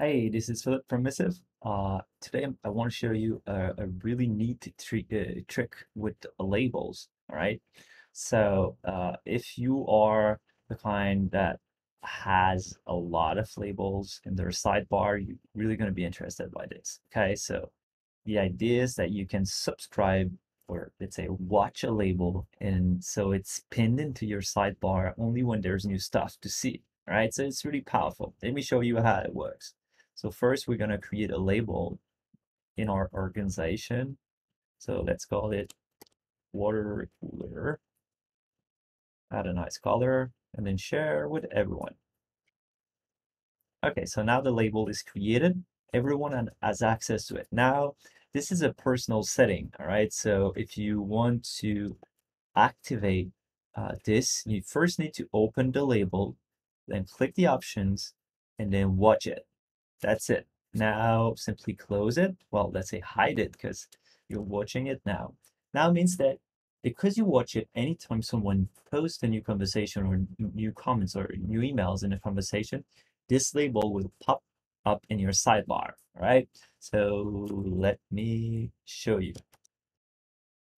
Hey, this is Philip from Missive. Uh, today I want to show you a, a really neat tri uh, trick with labels. All right. So uh, if you are the kind that has a lot of labels in their sidebar, you're really going to be interested by this. Okay. So the idea is that you can subscribe or let's say watch a label and so it's pinned into your sidebar only when there's new stuff to see. All right. So it's really powerful. Let me show you how it works. So first we're going to create a label in our organization. So let's call it water cooler. Add a nice color and then share with everyone. Okay, so now the label is created. Everyone has access to it. Now, this is a personal setting, all right? So if you want to activate uh, this, you first need to open the label, then click the options, and then watch it. That's it. Now simply close it. Well, let's say hide it because you're watching it now. Now means that because you watch it anytime someone posts a new conversation or new comments or new emails in a conversation, this label will pop up in your sidebar, right? So let me show you.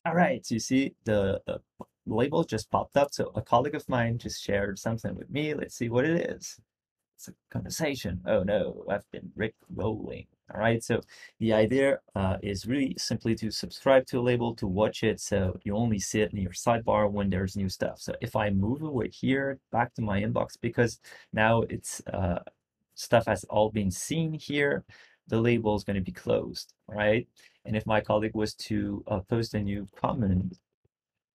All right, so you see the, the label just popped up. So a colleague of mine just shared something with me. Let's see what it is it's a conversation. Oh no, I've been rolling. All right, so the idea uh, is really simply to subscribe to a label to watch it so you only see it in your sidebar when there's new stuff. So if I move away here back to my inbox because now it's uh, stuff has all been seen here, the label is going to be closed, right? And if my colleague was to uh, post a new comment,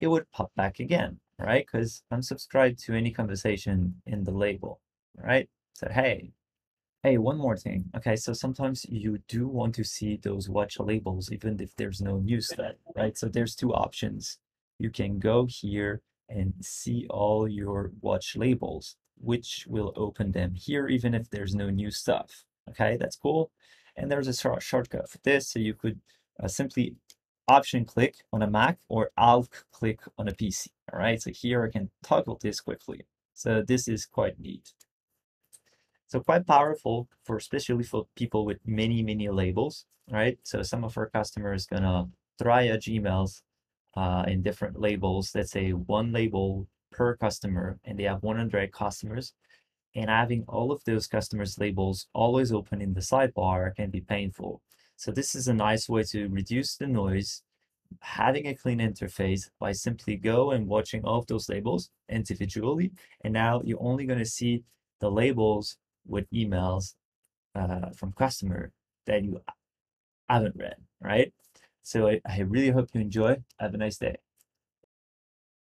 it would pop back again, right? Because I'm subscribed to any conversation in the label, right? So, hey, hey, one more thing. Okay, so sometimes you do want to see those watch labels, even if there's no news thread, right? So there's two options. You can go here and see all your watch labels, which will open them here, even if there's no new stuff. Okay, that's cool. And there's a short shortcut for this. So you could uh, simply option click on a Mac or alt click on a PC. All right, so here I can toggle this quickly. So this is quite neat. So quite powerful for especially for people with many, many labels, right? So some of our customers gonna try Gmails uh, in different labels. Let's say one label per customer, and they have 100 customers. And having all of those customers' labels always open in the sidebar can be painful. So this is a nice way to reduce the noise, having a clean interface by simply go and watching all of those labels individually. And now you're only to see the labels with emails uh, from customer that you haven't read, right? So I, I really hope you enjoy. Have a nice day.